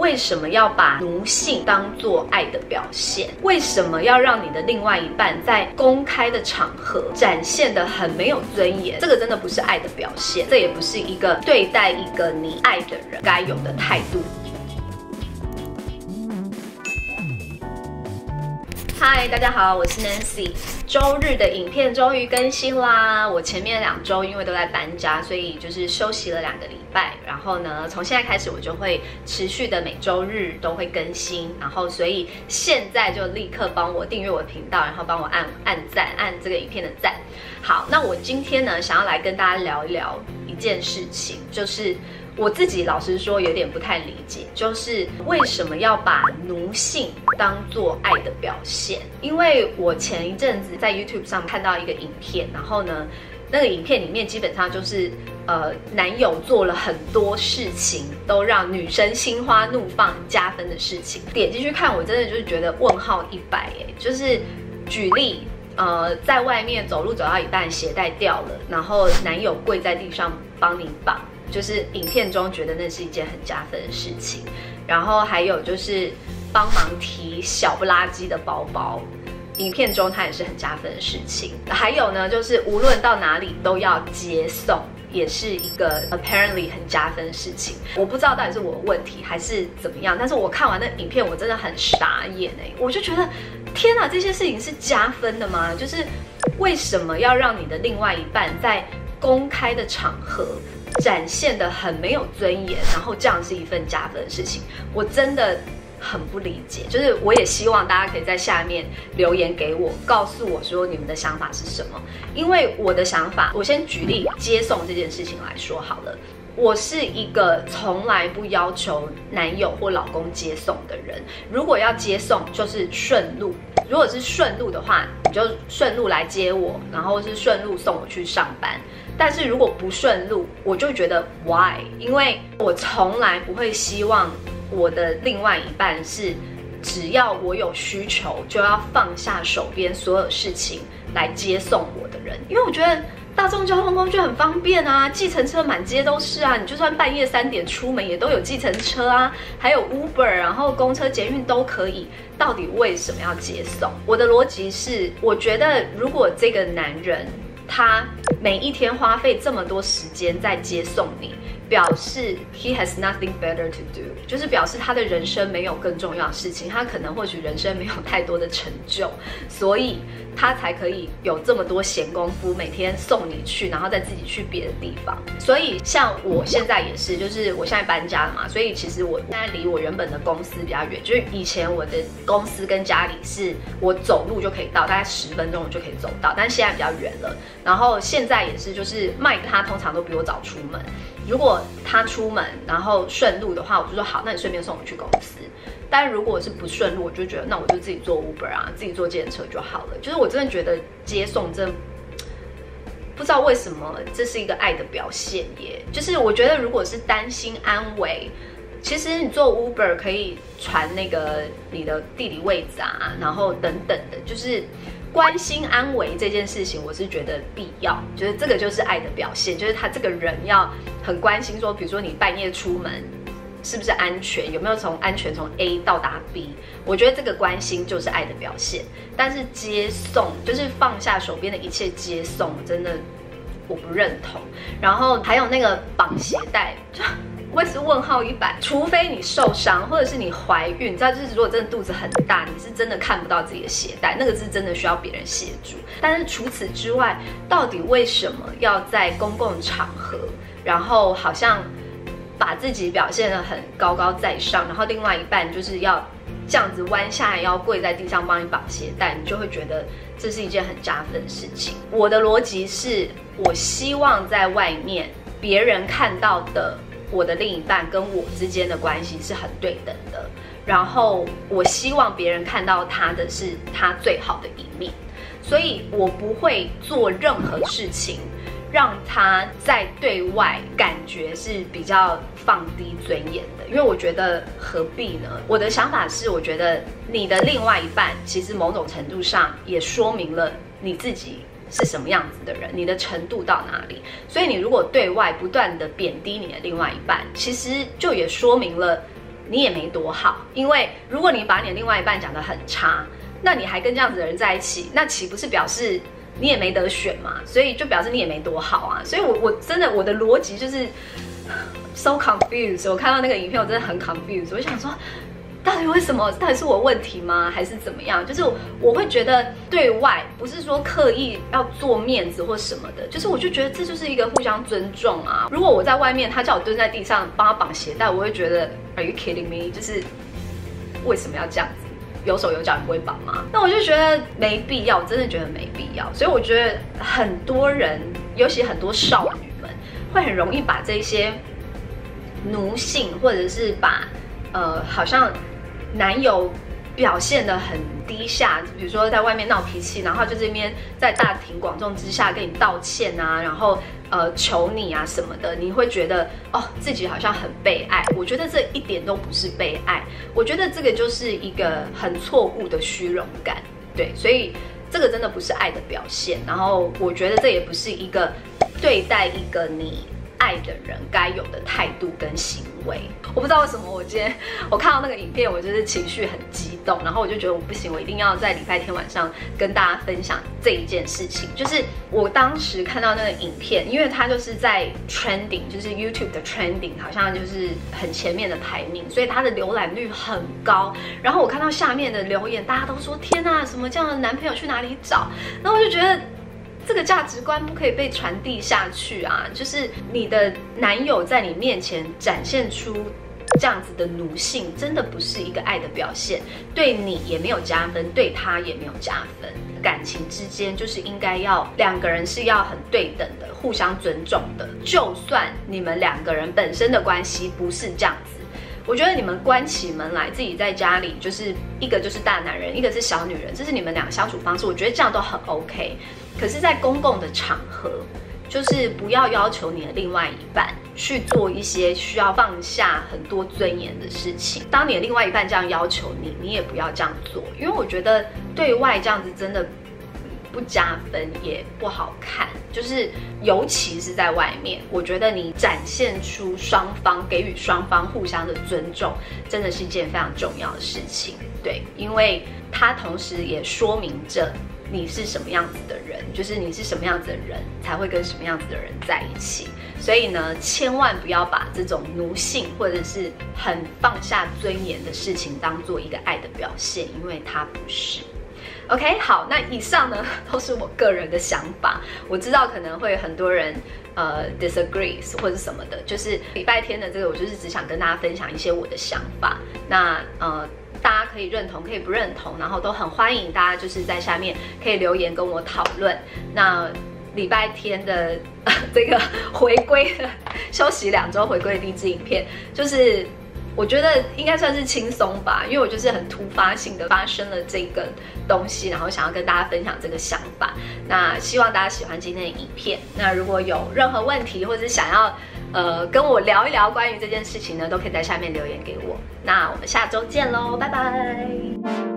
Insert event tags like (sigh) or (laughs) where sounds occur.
为什么要把奴性当做爱的表现？为什么要让你的另外一半在公开的场合展现的很没有尊严？这个真的不是爱的表现，这也不是一个对待一个你爱的人该有的态度。嗨，大家好，我是 Nancy。周日的影片终于更新啦！我前面两周因为都在搬家，所以就是休息了两个礼拜。然后呢，从现在开始我就会持续的每周日都会更新。然后，所以现在就立刻帮我订阅我的频道，然后帮我按按赞，按这个影片的赞。好，那我今天呢，想要来跟大家聊一聊一件事情，就是。我自己老实说有点不太理解，就是为什么要把奴性当做爱的表现？因为我前一阵子在 YouTube 上看到一个影片，然后呢，那个影片里面基本上就是呃男友做了很多事情，都让女生心花怒放、加分的事情。点进去看，我真的就是觉得问号一百哎，就是举例呃在外面走路走到一半鞋带掉了，然后男友跪在地上帮你绑。就是影片中觉得那是一件很加分的事情，然后还有就是帮忙提小不拉几的包包，影片中它也是很加分的事情。还有呢，就是无论到哪里都要接送，也是一个 apparently 很加分的事情。我不知道到底是我的问题还是怎么样，但是我看完那影片我真的很傻眼哎，我就觉得天哪，这些事情是加分的吗？就是为什么要让你的另外一半在公开的场合？展现的很没有尊严，然后这样是一份加分的事情，我真的很不理解。就是我也希望大家可以在下面留言给我，告诉我说你们的想法是什么。因为我的想法，我先举例接送这件事情来说好了。我是一个从来不要求男友或老公接送的人。如果要接送，就是顺路。如果是顺路的话，你就顺路来接我，然后是顺路送我去上班。但是如果不顺路，我就觉得 why？因为我从来不会希望我的另外一半是，只要我有需求就要放下手边所有事情来接送我的人。因为我觉得大众交通工具很方便啊，计程车满街都是啊，你就算半夜三点出门也都有计程车啊，还有 Uber，然后公车、捷运都可以。到底为什么要接送？我的逻辑是，我觉得如果这个男人。他每一天花费这么多时间在接送你，表示 he has nothing better to do，就是表示他的人生没有更重要的事情，他可能或许人生没有太多的成就，所以。他才可以有这么多闲工夫，每天送你去，然后再自己去别的地方。所以像我现在也是，就是我现在搬家了嘛，所以其实我现在离我原本的公司比较远。就是以前我的公司跟家里是我走路就可以到，大概十分钟我就可以走到，但现在比较远了。然后现在也是，就是麦他通常都比我早出门。如果他出门然后顺路的话，我就说好，那你顺便送我去公司。但如果是不顺路，我就觉得那我就自己坐 Uber 啊，自己坐电车就好了。就是我真的觉得接送真不知道为什么这是一个爱的表现耶。就是我觉得如果是担心安危，其实你坐 Uber 可以传那个你的地理位置啊，然后等等的，就是关心安危这件事情，我是觉得必要。就是这个就是爱的表现，就是他这个人要很关心说，比如说你半夜出门。是不是安全？有没有从安全从 A 到达 B？我觉得这个关心就是爱的表现。但是接送就是放下手边的一切接送，真的我不认同。然后还有那个绑鞋带，我也是问号一百。除非你受伤，或者是你怀孕，你知道，就是如果真的肚子很大，你是真的看不到自己的鞋带，那个是真的需要别人协助。但是除此之外，到底为什么要在公共场合，然后好像？把自己表现得很高高在上，然后另外一半就是要这样子弯下腰跪在地上帮你绑鞋带，你就会觉得这是一件很加分的事情。我的逻辑是，我希望在外面别人看到的我的另一半跟我之间的关系是很对等的，然后我希望别人看到他的是他最好的一面，所以我不会做任何事情。让他在对外感觉是比较放低尊严的，因为我觉得何必呢？我的想法是，我觉得你的另外一半其实某种程度上也说明了你自己是什么样子的人，你的程度到哪里。所以你如果对外不断的贬低你的另外一半，其实就也说明了你也没多好，因为如果你把你的另外一半讲得很差，那你还跟这样子的人在一起，那岂不是表示你也没得选嘛？所以就表示你也没多好啊。所以我我真的我的逻辑就是 so confused。我看到那个影片，我真的很 confused。我就想说。到底为什么？到底是我问题吗？还是怎么样？就是我会觉得对外不是说刻意要做面子或什么的，就是我就觉得这就是一个互相尊重啊。如果我在外面，他叫我蹲在地上帮他绑鞋带，我会觉得 Are you kidding me？就是为什么要这样子？有手有脚你不会绑吗？那我就觉得没必要，真的觉得没必要。所以我觉得很多人，尤其很多少女们，会很容易把这些奴性，或者是把呃好像。男友表现的很低下，比如说在外面闹脾气，然后就这边在大庭广众之下跟你道歉啊，然后呃求你啊什么的，你会觉得哦自己好像很被爱。我觉得这一点都不是被爱，我觉得这个就是一个很错误的虚荣感。对，所以这个真的不是爱的表现。然后我觉得这也不是一个对待一个你。爱的人该有的态度跟行为，我不知道为什么我今天我看到那个影片，我就是情绪很激动，然后我就觉得我不行，我一定要在礼拜天晚上跟大家分享这一件事情。就是我当时看到那个影片，因为它就是在 trending，就是 YouTube 的 trending，好像就是很前面的排名，所以它的浏览率很高。然后我看到下面的留言，大家都说天呐，什么这样的男朋友去哪里找？然后我就觉得。这个价值观不可以被传递下去啊！就是你的男友在你面前展现出这样子的奴性，真的不是一个爱的表现，对你也没有加分，对他也没有加分。感情之间就是应该要两个人是要很对等的，互相尊重的。就算你们两个人本身的关系不是这样子。我觉得你们关起门来自己在家里，就是一个就是大男人，一个是小女人，这是你们两个相处方式。我觉得这样都很 OK。可是，在公共的场合，就是不要要求你的另外一半去做一些需要放下很多尊严的事情。当你的另外一半这样要求你，你也不要这样做，因为我觉得对外这样子真的。不加分也不好看，就是尤其是在外面，我觉得你展现出双方给予双方互相的尊重，真的是一件非常重要的事情。对，因为它同时也说明着你是什么样子的人，就是你是什么样子的人才会跟什么样子的人在一起。所以呢，千万不要把这种奴性或者是很放下尊严的事情当做一个爱的表现，因为它不是。OK，好，那以上呢都是我个人的想法。我知道可能会很多人呃 disagrees 或者什么的，就是礼拜天的这个，我就是只想跟大家分享一些我的想法。那呃，大家可以认同，可以不认同，然后都很欢迎大家就是在下面可以留言跟我讨论。那礼拜天的 (laughs) 这个回归 (laughs) 休息两周回归的第一支影片，就是。我觉得应该算是轻松吧，因为我就是很突发性的发生了这个东西，然后想要跟大家分享这个想法。那希望大家喜欢今天的影片。那如果有任何问题，或者想要呃跟我聊一聊关于这件事情呢，都可以在下面留言给我。那我们下周见喽，拜拜。